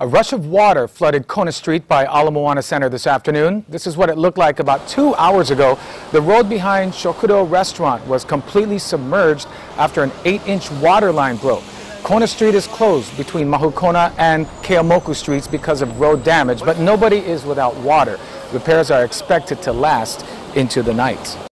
A rush of water flooded Kona Street by Ala Moana Center this afternoon. This is what it looked like about two hours ago. The road behind Shokudo restaurant was completely submerged after an 8-inch water line broke. Kona Street is closed between Mahukona and Keeaumoku Streets because of road damage, but nobody is without water. Repairs are expected to last into the night.